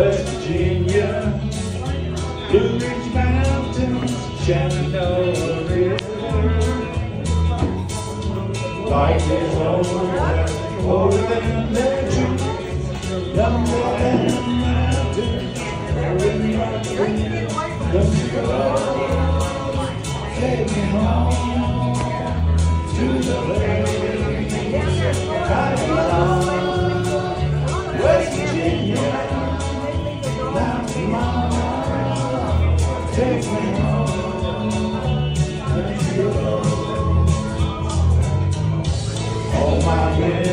West Virginia, Blue Ridge Mountains, Shenandoah River. Life is older, older than legend, younger than the mountain, rolling rock, the go. Take me home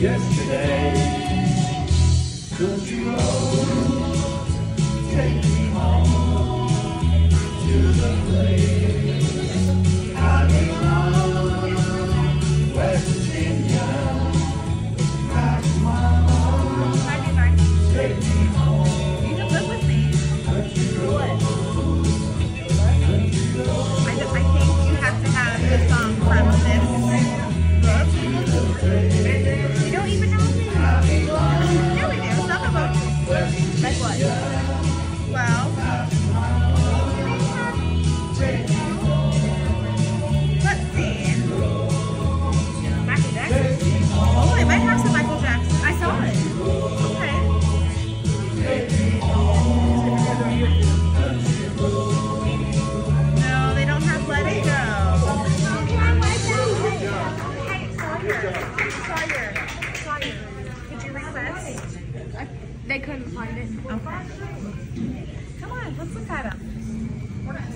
yesterday. Country road, take me home to the place I belong, West Virginia. Back to my. You can with me. I think you have to have the song from this. They couldn't find it. Okay. Come on, let's look at them.